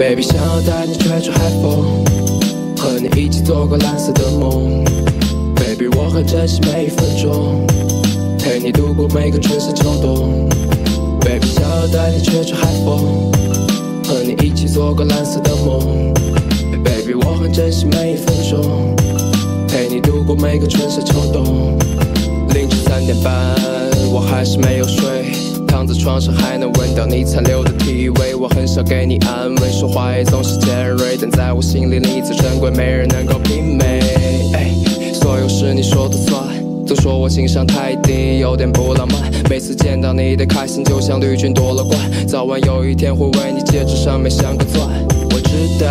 ，baby 想要带你吹吹海风，和你一起做个蓝色的梦，baby 我很珍惜每一分钟，陪你度过每个春夏秋冬，baby 想要带你吹吹海风，和你一起做个蓝色的梦，baby 我很珍惜每一分钟，陪你度过每个春夏秋冬。凌晨三点半，我还是没有睡，躺在床上还能闻到你残留的体味。很想给你安慰，说话也总是尖锐，但在我心里你最珍贵，没人能够媲美。哎，所有事你说的算，都说我情商太低，有点不浪漫。每次见到你的开心，就像绿军夺了冠，早晚有一天会为你戒指上面镶个钻。我知道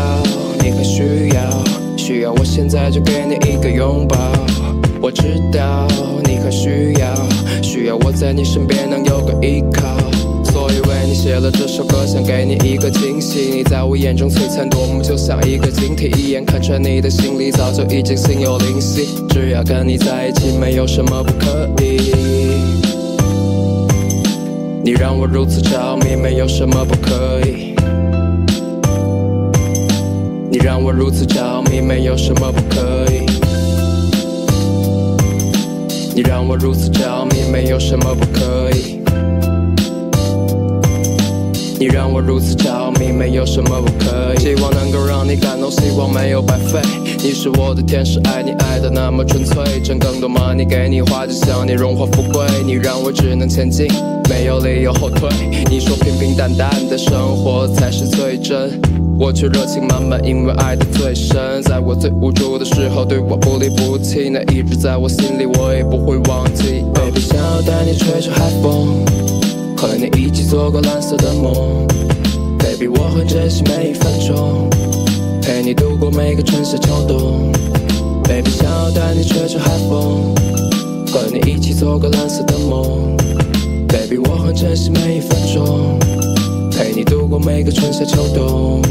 你很需要，需要我现在就给你一个拥抱。我知道你很需要，需要我在你身边能有个依靠，所以为你写了这首歌，想给你一个惊喜。你在我眼中璀璨夺目，就像一个晶体，一眼看穿你的心里早就已经心有灵犀。只要跟你在一起，没有什么不可以。你让我如此着迷，没有什么不可以。你让我如此着迷，没有什么不可以。你让我如此着迷，没有什么不可以。你让我如此着迷，没有什么不可以。希望能够让你感动，希望没有白费。你是我的天使，爱你爱的那么纯粹，挣更多 money 给你花，就像你荣华富贵。你让我只能前进，没有理由后退。你说平平淡淡的生活才是最真。我却热情满满，因为爱的最深。在我最无助的时候，对我不离不弃，那一直在我心里，我也不会忘记。Baby，做个蓝色的梦。Baby，我很珍惜每一分钟，陪你度过每个春夏秋冬。Baby，想要带你吹吹海风，和你一起做个蓝色的梦。Baby，我很珍惜每一分钟。陪你度过每个春夏秋冬。